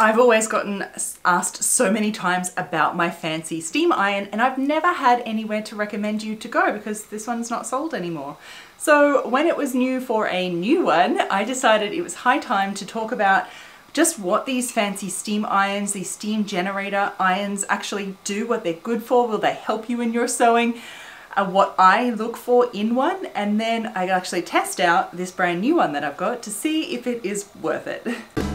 I've always gotten asked so many times about my fancy steam iron and I've never had anywhere to recommend you to go because this one's not sold anymore. So when it was new for a new one, I decided it was high time to talk about just what these fancy steam irons, these steam generator irons actually do, what they're good for, will they help you in your sewing, uh, what I look for in one, and then I actually test out this brand new one that I've got to see if it is worth it.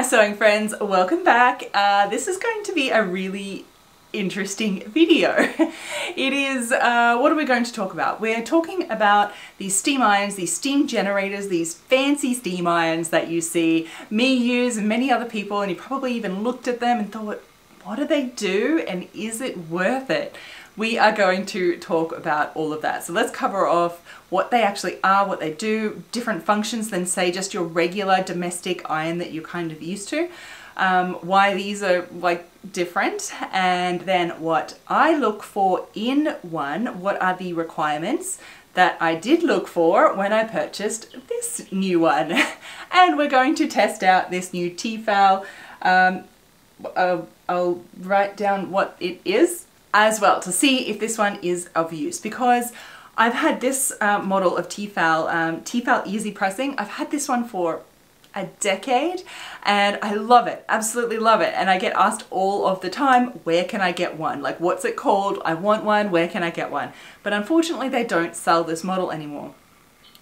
my sewing friends, welcome back. Uh, this is going to be a really interesting video. it is, uh, what are we going to talk about? We're talking about these steam irons, these steam generators, these fancy steam irons that you see me use and many other people and you probably even looked at them and thought, what do they do and is it worth it? We are going to talk about all of that. So let's cover off what they actually are, what they do, different functions than say just your regular domestic iron that you're kind of used to. Um, why these are like different and then what I look for in one, what are the requirements that I did look for when I purchased this new one. and we're going to test out this new Tefal. Um, uh, I'll write down what it is as well to see if this one is of use because I've had this uh, model of Tefal, um, Tefal Easy Pressing. I've had this one for a decade and I love it, absolutely love it. And I get asked all of the time, where can I get one? Like what's it called? I want one, where can I get one? But unfortunately they don't sell this model anymore,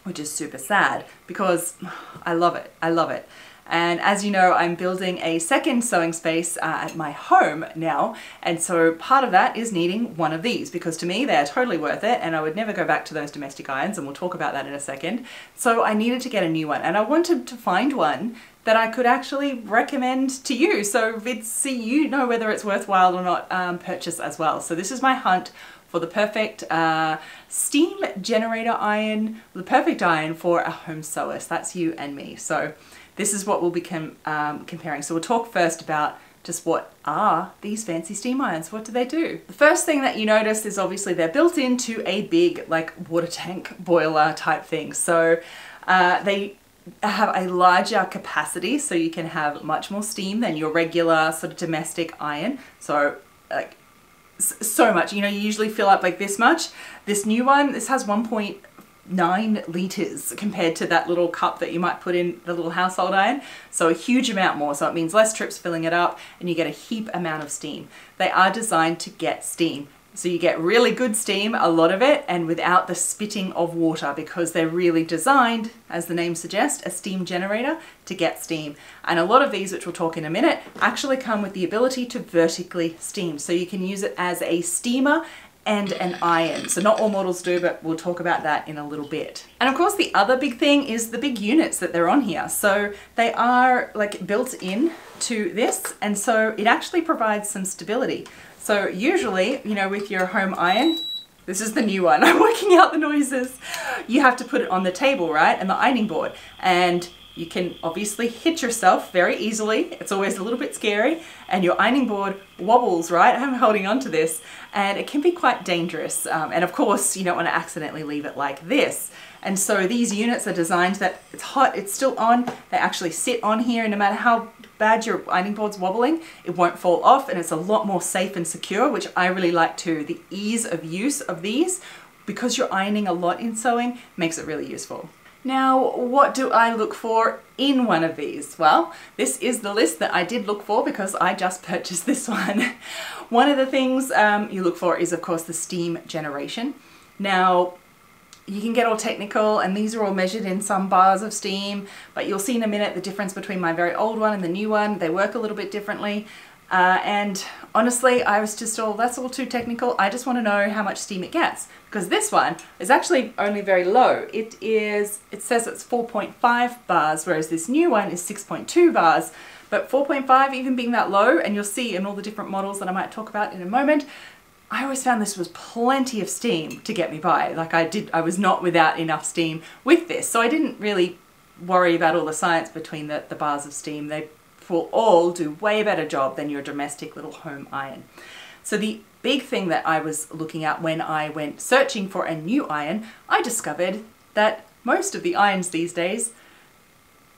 which is super sad because I love it, I love it. And as you know, I'm building a second sewing space uh, at my home now. And so part of that is needing one of these because to me, they're totally worth it. And I would never go back to those domestic irons and we'll talk about that in a second. So I needed to get a new one and I wanted to find one that I could actually recommend to you. So see you know whether it's worthwhile or not um, purchase as well. So this is my hunt for the perfect uh, steam generator iron, the perfect iron for a home sewist. That's you and me. So this is what we'll be com um, comparing. So we'll talk first about just what are these fancy steam irons? What do they do? The first thing that you notice is obviously they're built into a big like water tank boiler type thing. So uh, they have a larger capacity so you can have much more steam than your regular sort of domestic iron. So like so much, you know, you usually fill up like this much. This new one, this has 1.5 nine litres compared to that little cup that you might put in the little household iron. So a huge amount more. So it means less trips filling it up and you get a heap amount of steam. They are designed to get steam. So you get really good steam, a lot of it, and without the spitting of water because they're really designed, as the name suggests, a steam generator to get steam. And a lot of these, which we'll talk in a minute, actually come with the ability to vertically steam. So you can use it as a steamer and an iron. So not all models do, but we'll talk about that in a little bit. And of course, the other big thing is the big units that they're on here. So they are like built in to this, and so it actually provides some stability. So usually, you know, with your home iron, this is the new one. I'm working out the noises. You have to put it on the table, right? And the ironing board. And you can obviously hit yourself very easily. It's always a little bit scary and your ironing board wobbles, right? I'm holding on to this and it can be quite dangerous. Um, and of course, you don't want to accidentally leave it like this. And so these units are designed that it's hot, it's still on, they actually sit on here and no matter how bad your ironing board's wobbling, it won't fall off and it's a lot more safe and secure, which I really like too. The ease of use of these, because you're ironing a lot in sewing, makes it really useful. Now, what do I look for in one of these? Well, this is the list that I did look for because I just purchased this one. one of the things um, you look for is, of course, the steam generation. Now, you can get all technical and these are all measured in some bars of steam, but you'll see in a minute the difference between my very old one and the new one. They work a little bit differently. Uh, and honestly, I was just all, that's all too technical. I just want to know how much steam it gets because this one is actually only very low. It is, it says it's 4.5 bars, whereas this new one is 6.2 bars. But 4.5 even being that low, and you'll see in all the different models that I might talk about in a moment, I always found this was plenty of steam to get me by. Like I did, I was not without enough steam with this. So I didn't really worry about all the science between the, the bars of steam. They will all do way better job than your domestic little home iron. So the big thing that I was looking at when I went searching for a new iron, I discovered that most of the irons these days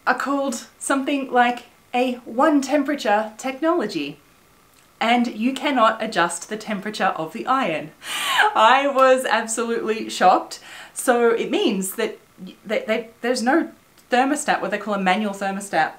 are called something like a one temperature technology and you cannot adjust the temperature of the iron. I was absolutely shocked. So it means that they, they, there's no thermostat, what they call a manual thermostat.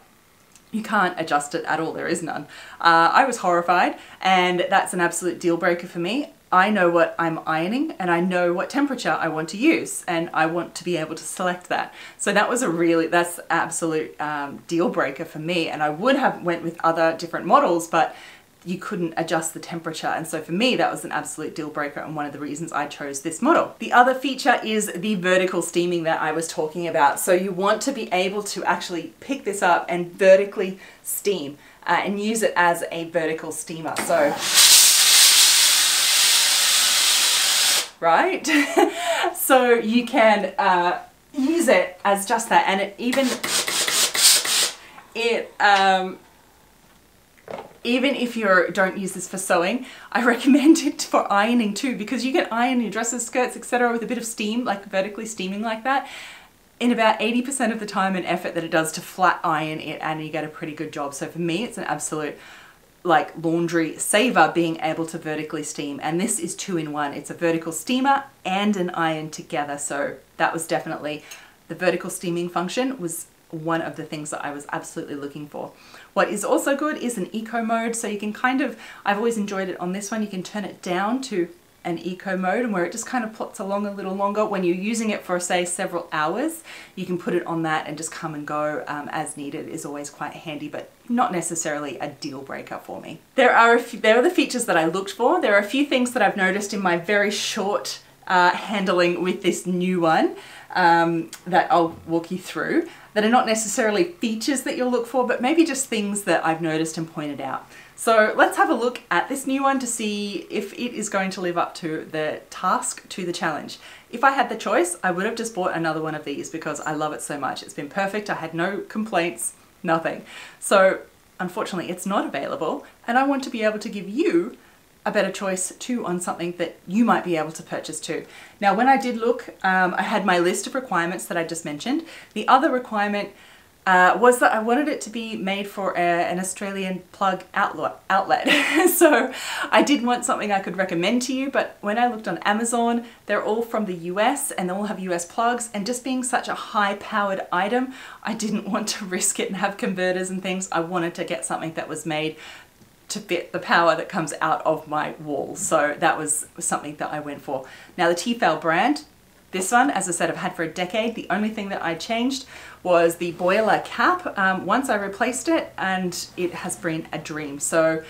You can't adjust it at all, there is none. Uh, I was horrified and that's an absolute deal breaker for me. I know what I'm ironing and I know what temperature I want to use and I want to be able to select that. So that was a really, that's absolute um, deal breaker for me and I would have went with other different models but you couldn't adjust the temperature and so for me that was an absolute deal breaker and one of the reasons I chose this model. The other feature is the vertical steaming that I was talking about. So you want to be able to actually pick this up and vertically steam uh, and use it as a vertical steamer. So right? so you can uh, use it as just that and it even it um, even if you don't use this for sewing, I recommend it for ironing too because you can iron your dresses, skirts, etc. with a bit of steam, like vertically steaming like that, in about 80% of the time and effort that it does to flat iron it and you get a pretty good job. So for me, it's an absolute like laundry saver being able to vertically steam and this is two in one. It's a vertical steamer and an iron together. So that was definitely the vertical steaming function was one of the things that I was absolutely looking for. What is also good is an eco mode. So you can kind of, I've always enjoyed it on this one, you can turn it down to an eco mode and where it just kind of plots along a little longer. When you're using it for say several hours, you can put it on that and just come and go um, as needed is always quite handy, but not necessarily a deal breaker for me. There are a few, there are the features that I looked for. There are a few things that I've noticed in my very short uh, handling with this new one um, that I'll walk you through that are not necessarily features that you'll look for, but maybe just things that I've noticed and pointed out. So let's have a look at this new one to see if it is going to live up to the task, to the challenge. If I had the choice, I would have just bought another one of these because I love it so much. It's been perfect. I had no complaints, nothing. So unfortunately, it's not available and I want to be able to give you a better choice too on something that you might be able to purchase too. Now when I did look, um, I had my list of requirements that I just mentioned. The other requirement uh, was that I wanted it to be made for a, an Australian plug outlet. outlet. so I did want something I could recommend to you, but when I looked on Amazon, they're all from the US and they all have US plugs. And just being such a high powered item, I didn't want to risk it and have converters and things. I wanted to get something that was made to fit the power that comes out of my wall. So that was something that I went for. Now the Tefal brand, this one, as I said, I've had for a decade. The only thing that I changed was the boiler cap. Um, once I replaced it and it has been a dream. So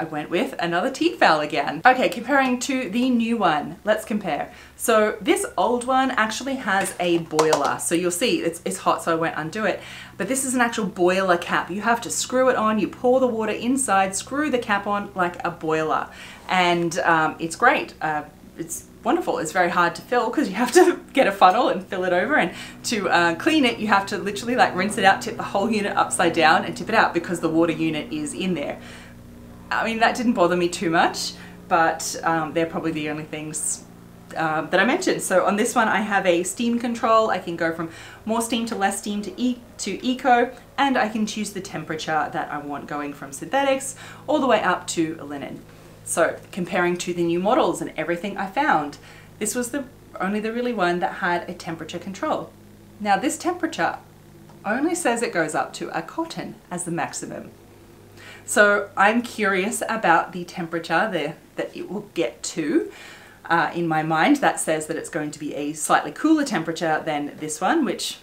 I went with another Tefal again. Okay, comparing to the new one, let's compare. So this old one actually has a boiler. So you'll see it's, it's hot, so I won't undo it. But this is an actual boiler cap. You have to screw it on, you pour the water inside, screw the cap on like a boiler. And um, it's great. Uh, it's wonderful. It's very hard to fill because you have to get a funnel and fill it over and to uh, clean it you have to literally like rinse it out, tip the whole unit upside down and tip it out because the water unit is in there. I mean, that didn't bother me too much, but um, they're probably the only things um, that I mentioned. So on this one, I have a steam control. I can go from more steam to less steam to, e to eco, and I can choose the temperature that I want going from synthetics all the way up to linen. So comparing to the new models and everything I found, this was the only the really one that had a temperature control. Now this temperature only says it goes up to a cotton as the maximum. So I'm curious about the temperature there that it will get to. Uh, in my mind, that says that it's going to be a slightly cooler temperature than this one, which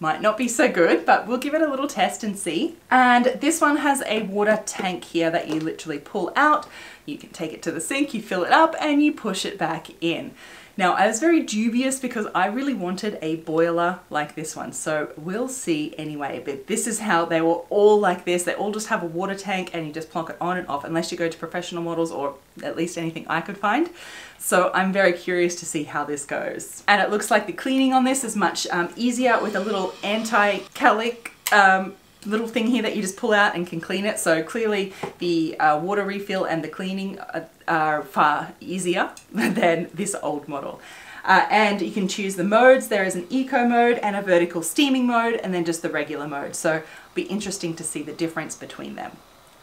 might not be so good, but we'll give it a little test and see. And this one has a water tank here that you literally pull out. You can take it to the sink, you fill it up, and you push it back in. Now I was very dubious because I really wanted a boiler like this one. So we'll see anyway, but this is how they were all like this. They all just have a water tank and you just plonk it on and off unless you go to professional models or at least anything I could find. So I'm very curious to see how this goes. And it looks like the cleaning on this is much um, easier with a little anti-calc um, little thing here that you just pull out and can clean it. So clearly the uh, water refill and the cleaning, uh, are far easier than this old model. Uh, and you can choose the modes. There is an eco mode and a vertical steaming mode and then just the regular mode. So it'll be interesting to see the difference between them.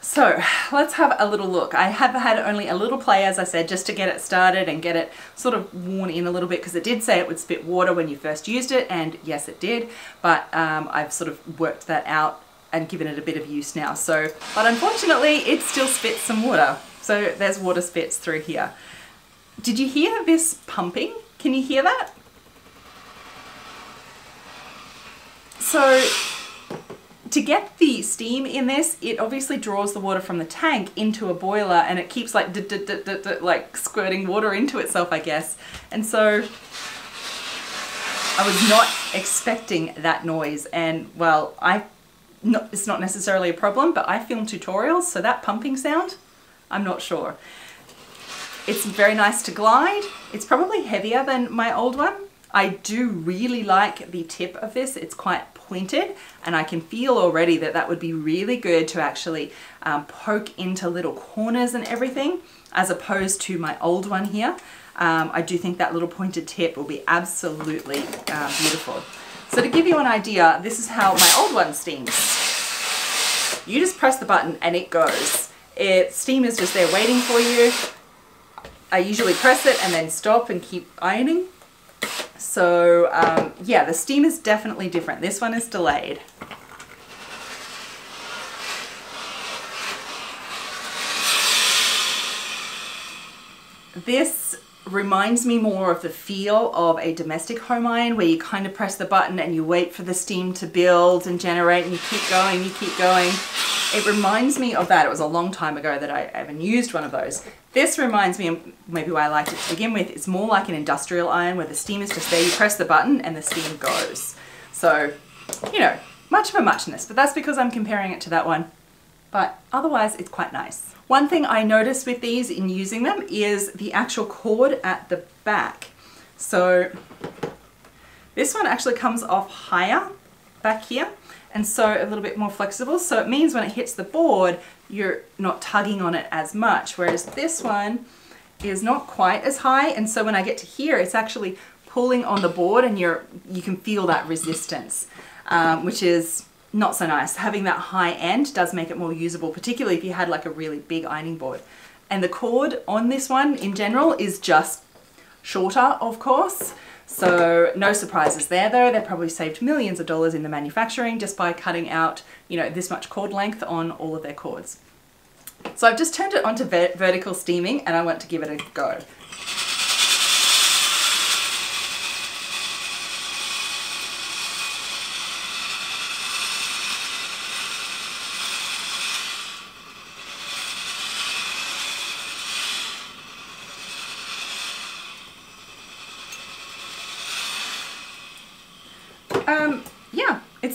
So let's have a little look. I have had only a little play, as I said, just to get it started and get it sort of worn in a little bit because it did say it would spit water when you first used it, and yes, it did. But um, I've sort of worked that out and given it a bit of use now. So, but unfortunately, it still spits some water. So there's water spits through here. Did you hear this pumping? Can you hear that? So to get the steam in this, it obviously draws the water from the tank into a boiler and it keeps like like squirting water into itself, I guess. And so I was not expecting that noise and well, I not, it's not necessarily a problem, but I film tutorials, so that pumping sound, I'm not sure. It's very nice to glide. It's probably heavier than my old one. I do really like the tip of this. It's quite pointed and I can feel already that that would be really good to actually um, poke into little corners and everything as opposed to my old one here. Um, I do think that little pointed tip will be absolutely uh, beautiful. So to give you an idea, this is how my old one steams. You just press the button and it goes. It steam is just there waiting for you. I usually press it and then stop and keep ironing. So um, yeah, the steam is definitely different. This one is delayed. This reminds me more of the feel of a domestic home iron where you kind of press the button and you wait for the steam to build and generate and you keep going, you keep going. It reminds me of that. It was a long time ago that I even used one of those. This reminds me, of maybe why I liked it to begin with, it's more like an industrial iron where the steam is just there, you press the button and the steam goes. So, you know, much of a muchness, but that's because I'm comparing it to that one. But otherwise, it's quite nice. One thing I noticed with these in using them is the actual cord at the back. So this one actually comes off higher back here and so a little bit more flexible. So it means when it hits the board, you're not tugging on it as much. Whereas this one is not quite as high. And so when I get to here, it's actually pulling on the board and you're, you can feel that resistance, um, which is not so nice. Having that high end does make it more usable, particularly if you had like a really big ironing board. And the cord on this one in general is just shorter, of course. So no surprises there though. They probably saved millions of dollars in the manufacturing just by cutting out, you know, this much cord length on all of their cords. So I've just turned it onto vertical steaming and I want to give it a go. Um, yeah, it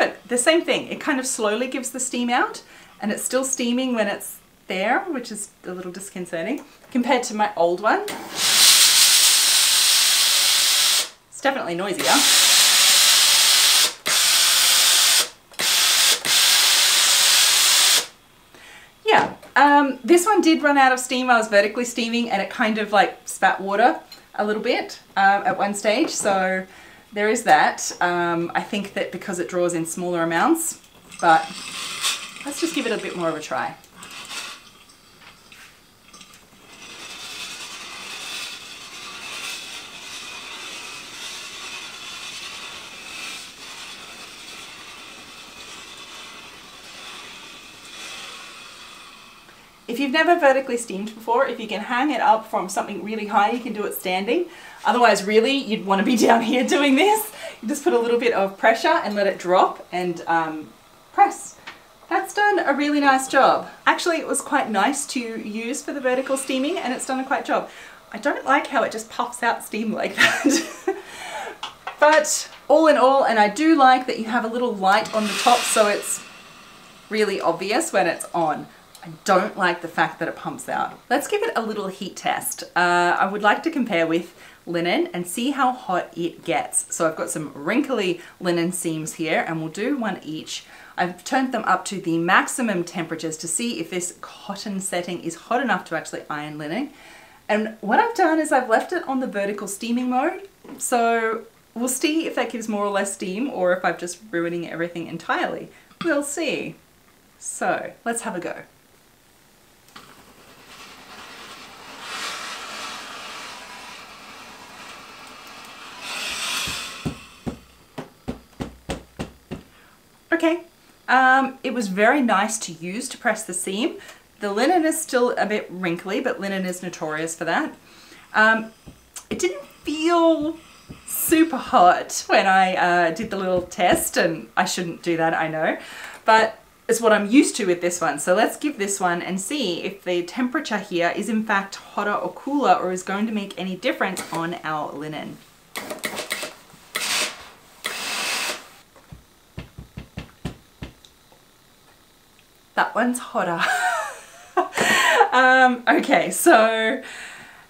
good. The same thing, it kind of slowly gives the steam out and it's still steaming when it's there, which is a little disconcerting, compared to my old one. It's definitely noisier. Yeah, um, this one did run out of steam. I was vertically steaming and it kind of like spat water a little bit um, at one stage. So there is that. Um, I think that because it draws in smaller amounts, but let's just give it a bit more of a try. You've never vertically steamed before, if you can hang it up from something really high, you can do it standing. Otherwise, really, you'd want to be down here doing this. You just put a little bit of pressure and let it drop and um, press. That's done a really nice job. Actually, it was quite nice to use for the vertical steaming and it's done a quite job. I don't like how it just puffs out steam like that. but all in all, and I do like that you have a little light on the top so it's really obvious when it's on. I don't like the fact that it pumps out. Let's give it a little heat test. Uh, I would like to compare with linen and see how hot it gets. So I've got some wrinkly linen seams here and we'll do one each. I've turned them up to the maximum temperatures to see if this cotton setting is hot enough to actually iron linen. And what I've done is I've left it on the vertical steaming mode. So we'll see if that gives more or less steam or if I'm just ruining everything entirely. We'll see. So let's have a go. Okay, um, it was very nice to use to press the seam. The linen is still a bit wrinkly, but linen is notorious for that. Um, it didn't feel super hot when I uh, did the little test, and I shouldn't do that, I know, but it's what I'm used to with this one. So let's give this one and see if the temperature here is in fact hotter or cooler or is going to make any difference on our linen. That one's hotter. um, okay, so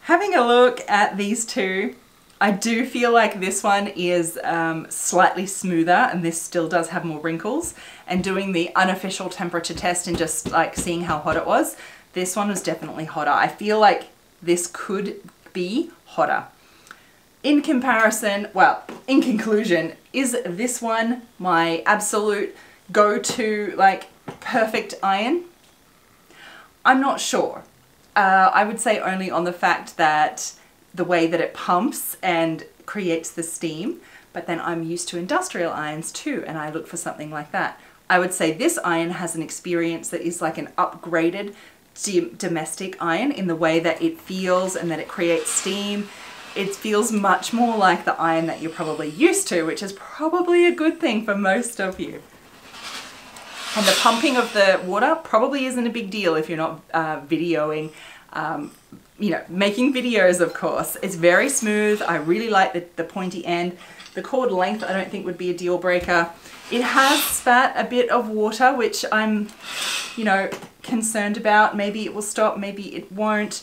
having a look at these two, I do feel like this one is um, slightly smoother and this still does have more wrinkles. And doing the unofficial temperature test and just like seeing how hot it was, this one was definitely hotter. I feel like this could be hotter. In comparison, well, in conclusion, is this one my absolute go-to like perfect iron? I'm not sure. Uh, I would say only on the fact that the way that it pumps and creates the steam, but then I'm used to industrial irons too, and I look for something like that. I would say this iron has an experience that is like an upgraded domestic iron in the way that it feels and that it creates steam. It feels much more like the iron that you're probably used to, which is probably a good thing for most of you. And the pumping of the water probably isn't a big deal if you're not uh, videoing, um, you know, making videos of course. It's very smooth. I really like the, the pointy end. The cord length I don't think would be a deal breaker. It has spat a bit of water, which I'm, you know, concerned about. Maybe it will stop, maybe it won't.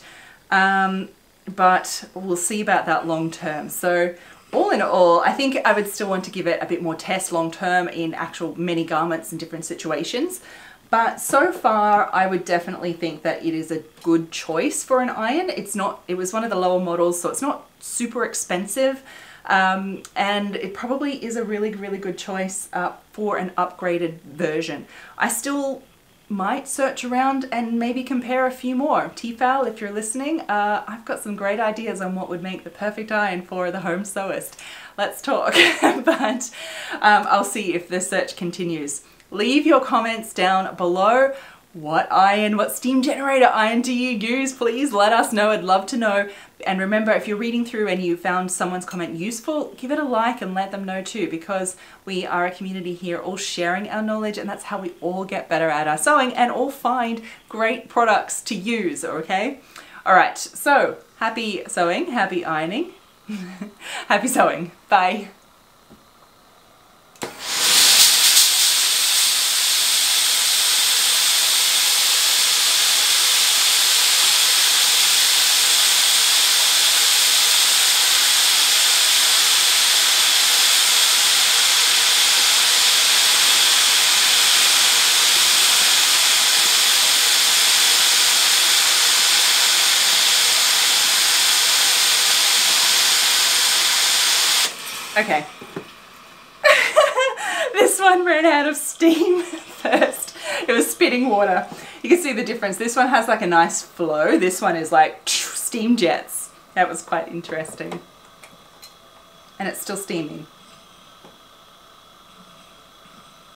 Um, but we'll see about that long term. So all in all, I think I would still want to give it a bit more test long term in actual many garments in different situations. But so far, I would definitely think that it is a good choice for an iron. It's not, it was one of the lower models, so it's not super expensive. Um, and it probably is a really, really good choice uh, for an upgraded version. I still might search around and maybe compare a few more. Tefal, if you're listening, uh, I've got some great ideas on what would make the perfect iron for the home sewist. Let's talk, but um, I'll see if the search continues. Leave your comments down below. What iron, what steam generator iron do you use? Please let us know. I'd love to know. And remember, if you're reading through and you found someone's comment useful, give it a like and let them know too, because we are a community here all sharing our knowledge and that's how we all get better at our sewing and all find great products to use, okay? All right, so happy sewing, happy ironing, happy sewing. Bye. Okay. this one ran out of steam first. It was spitting water. You can see the difference. This one has like a nice flow. This one is like steam jets. That was quite interesting. And it's still steaming.